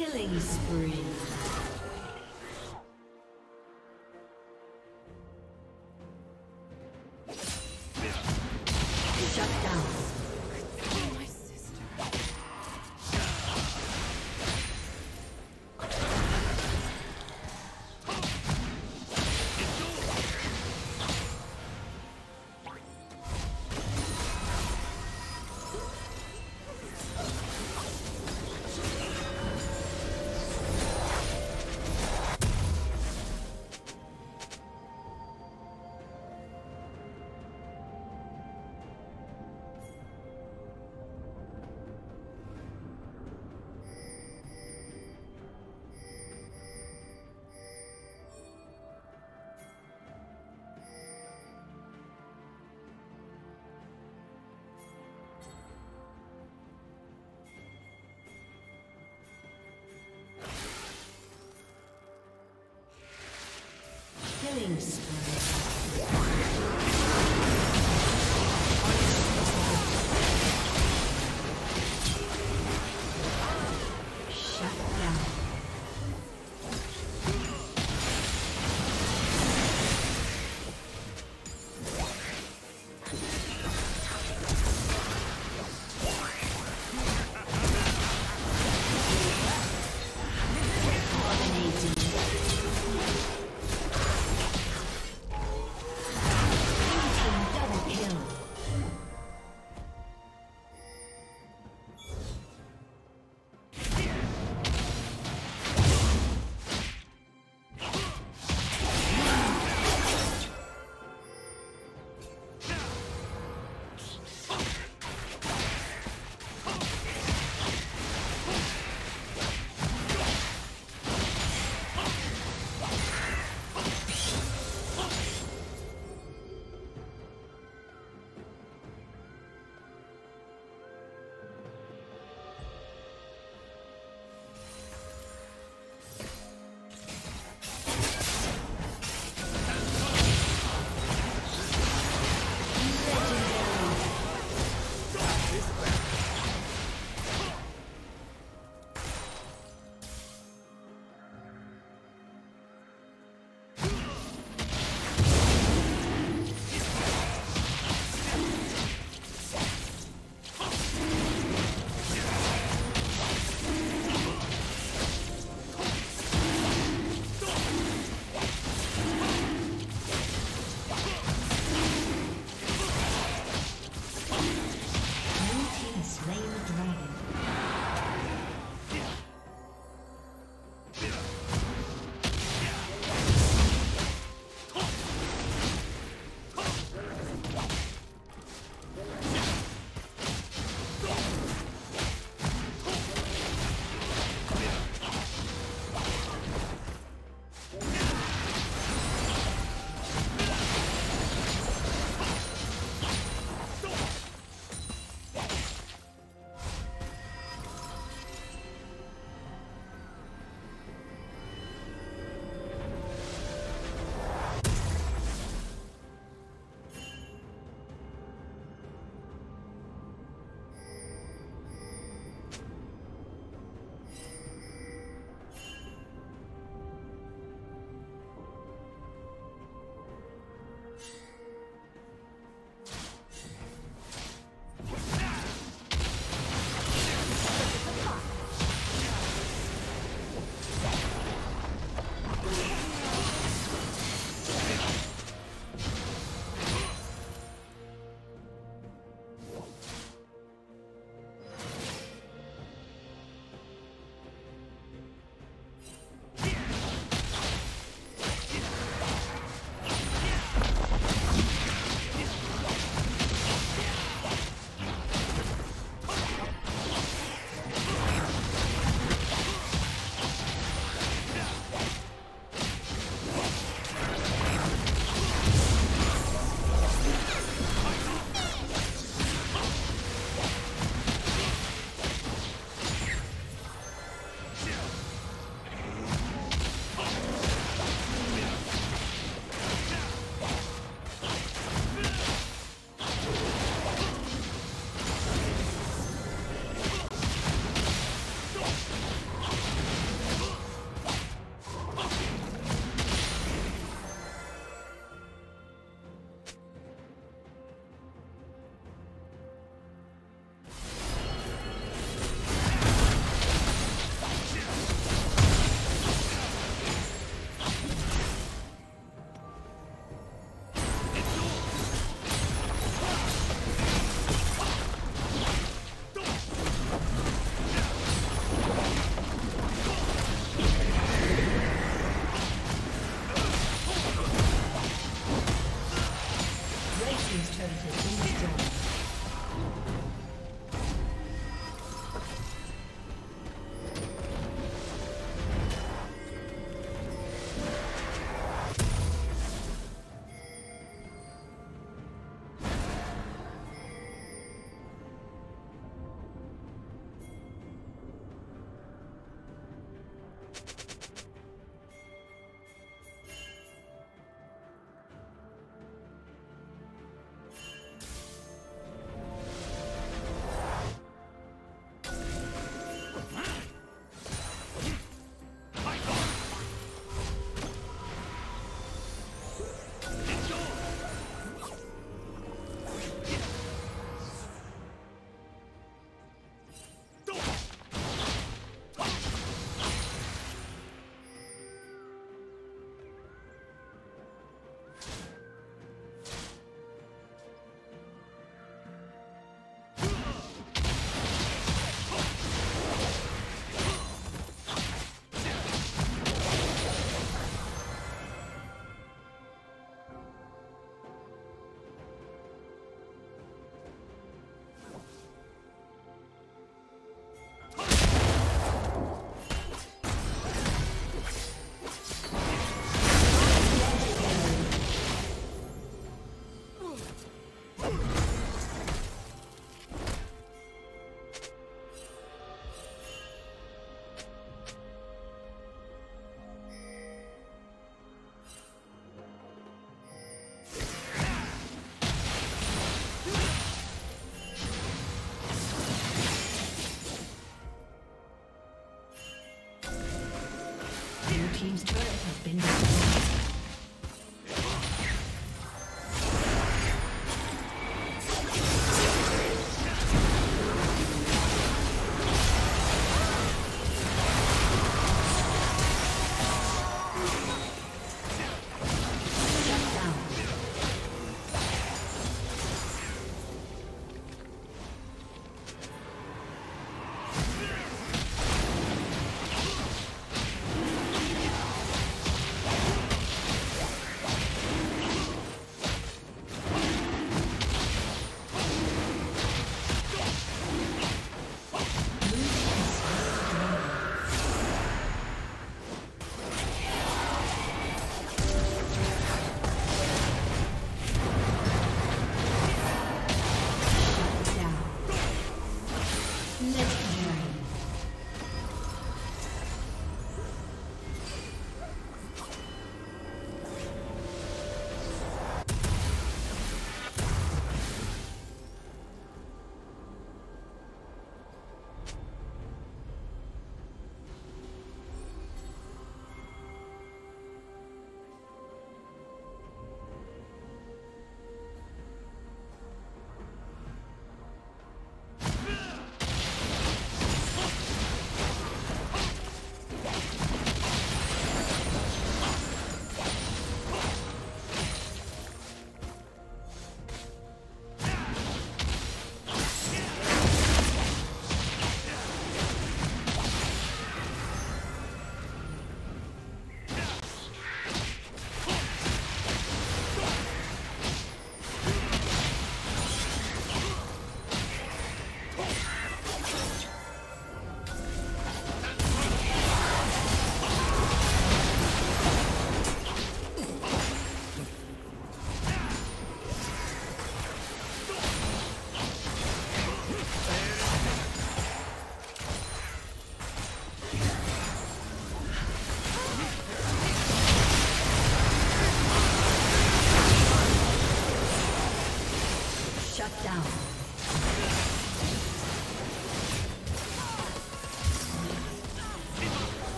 Killing spree. Killing spree.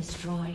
Destroyed.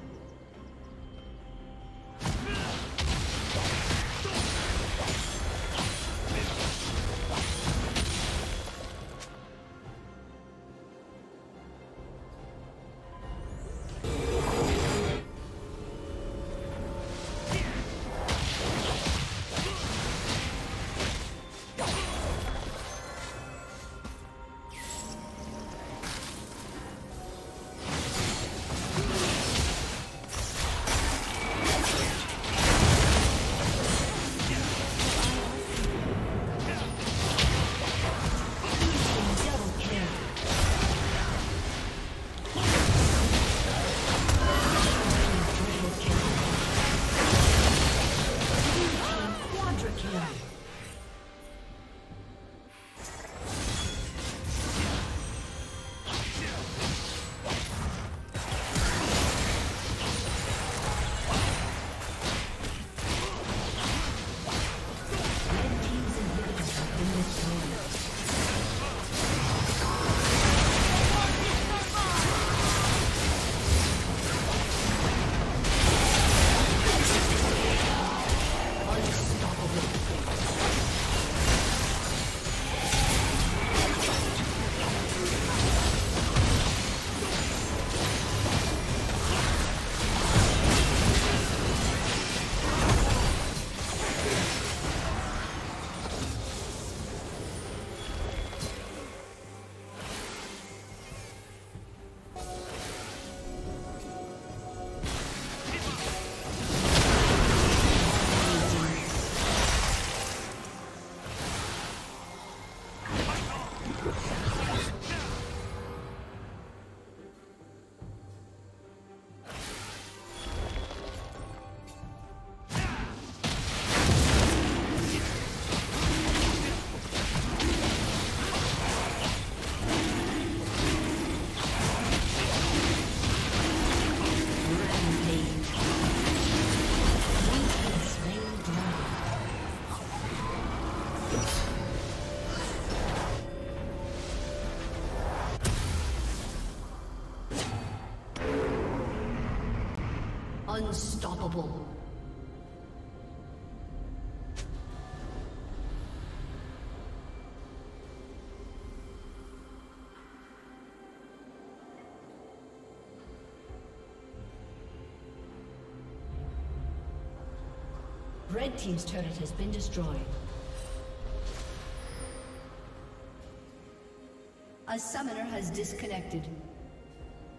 Unstoppable. Red Team's turret has been destroyed. A summoner has disconnected.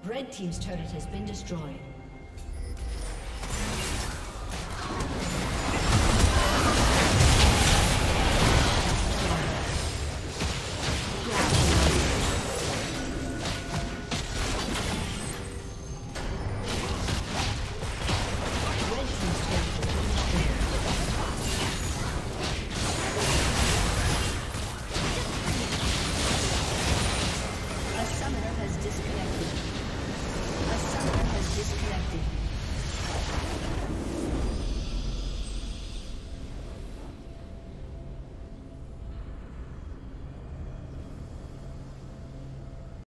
Red Team's turret has been destroyed.